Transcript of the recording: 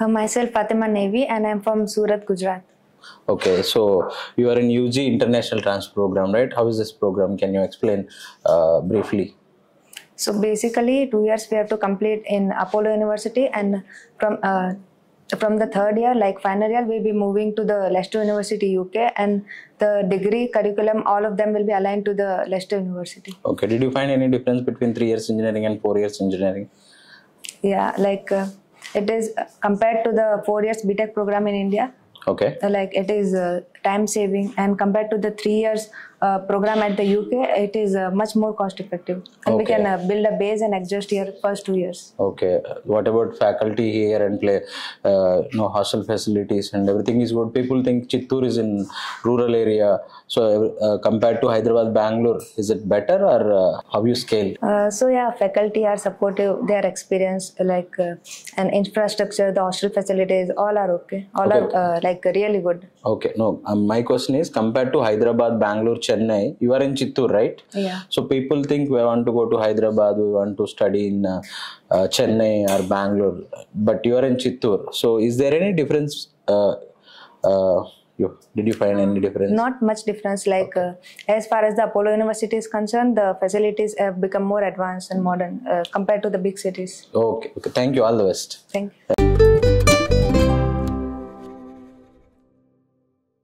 Uh, myself, Fatima Nevi, and I'm from Surat, Gujarat. Okay, so you are in UG International Transfer Program, right? How is this program? Can you explain uh, briefly? So basically, two years we have to complete in Apollo University, and from uh, from the third year, like final year, we'll be moving to the Leicester University, UK, and the degree curriculum, all of them will be aligned to the Leicester University. Okay, did you find any difference between three years engineering and four years engineering? Yeah, like uh, it is uh, compared to the four years BTech program in India. Okay, uh, like it is uh, time saving and compared to the three years uh, program at the uk it is uh, much more cost effective and we can uh, build a base and adjust here first two years okay. What about faculty here and play, uh, no hostel facilities and everything is good. People think Chittoor is in rural area, so uh, compared to Hyderabad, Bangalore, is it better or uh, how you scale? uh, so yeah faculty are supportive they are experienced like uh, and infrastructure the hostel facilities all are okay all Okay. are uh, like really good Okay, no. Um, my question is compared to Hyderabad, Bangalore, Chennai, you are in Chittoor, right? yeah So people think we want to go to Hyderabad, we want to study in uh, uh, Chennai or Bangalore, but you are in Chittoor. So is there any difference? Uh, uh, you, did you find any difference? not much difference like uh, as far as the apollo university is concerned the facilities have become more advanced and modern uh, compared to the big cities Okay, okay. Thank you. All the best. thank you